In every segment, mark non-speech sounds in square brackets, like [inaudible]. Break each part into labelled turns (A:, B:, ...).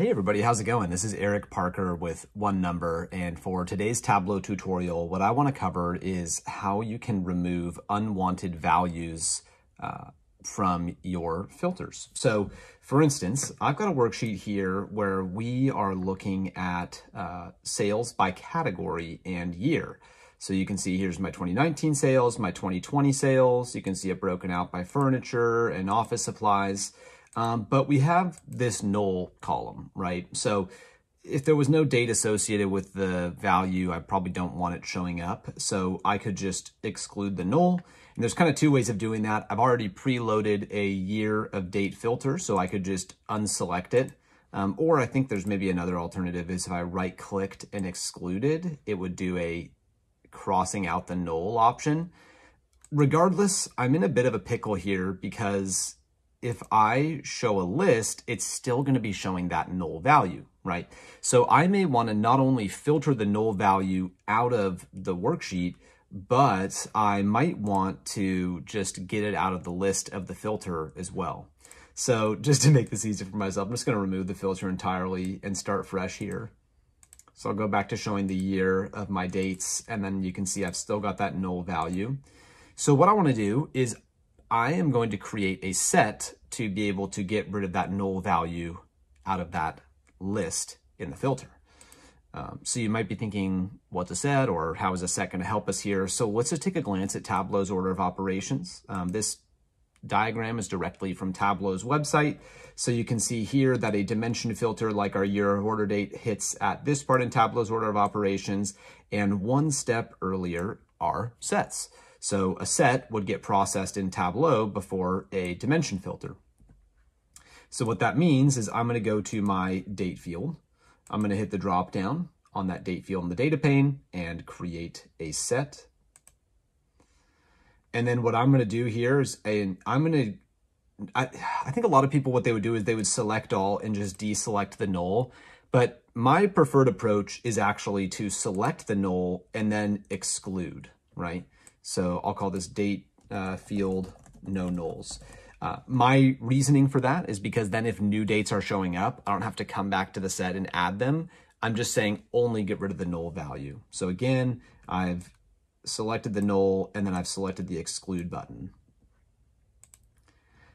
A: Hey everybody, how's it going? This is Eric Parker with One Number, and for today's Tableau tutorial, what I want to cover is how you can remove unwanted values uh, from your filters. So for instance, I've got a worksheet here where we are looking at uh, sales by category and year. So you can see here's my 2019 sales, my 2020 sales. You can see it broken out by furniture and office supplies. Um, but we have this null column, right? So if there was no date associated with the value, I probably don't want it showing up. So I could just exclude the null. And there's kind of two ways of doing that. I've already preloaded a year of date filter, so I could just unselect it. Um, or I think there's maybe another alternative is if I right clicked and excluded, it would do a crossing out the null option. Regardless, I'm in a bit of a pickle here because if I show a list, it's still going to be showing that null value, right? So I may want to not only filter the null value out of the worksheet, but I might want to just get it out of the list of the filter as well. So [laughs] just to make this easy for myself, I'm just going to remove the filter entirely and start fresh here. So I'll go back to showing the year of my dates, and then you can see I've still got that null value. So what I want to do is I am going to create a set to be able to get rid of that null value out of that list in the filter. Um, so you might be thinking, what's a set or how is a set going to help us here? So let's just take a glance at Tableau's order of operations. Um, this diagram is directly from Tableau's website. So you can see here that a dimension filter like our year of order date hits at this part in Tableau's order of operations and one step earlier are sets. So a set would get processed in Tableau before a dimension filter. So what that means is I'm going to go to my date field. I'm going to hit the drop down on that date field in the data pane and create a set. And then what I'm going to do here is, and I'm going to I, I think a lot of people, what they would do is they would select all and just deselect the null. But my preferred approach is actually to select the null and then exclude, right? So I'll call this date uh, field no nulls. Uh, my reasoning for that is because then if new dates are showing up, I don't have to come back to the set and add them. I'm just saying only get rid of the null value. So again, I've selected the null and then I've selected the exclude button.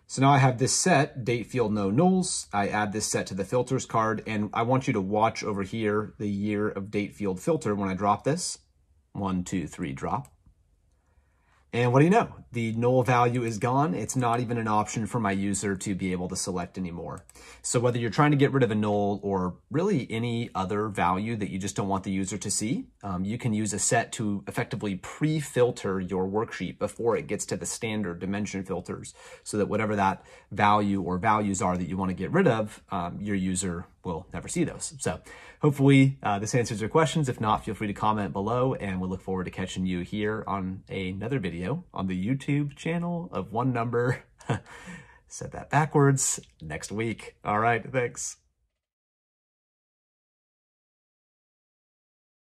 A: So now I have this set, date field no nulls. I add this set to the filters card and I want you to watch over here the year of date field filter when I drop this. One, two, three, drop. And what do you know? The null value is gone. It's not even an option for my user to be able to select anymore. So whether you're trying to get rid of a null or really any other value that you just don't want the user to see, um, you can use a set to effectively pre-filter your worksheet before it gets to the standard dimension filters so that whatever that value or values are that you want to get rid of, um, your user will never see those. So hopefully uh, this answers your questions. If not, feel free to comment below and we'll look forward to catching you here on another video on the YouTube channel of One Number. [laughs] Said that backwards next week. All right, thanks.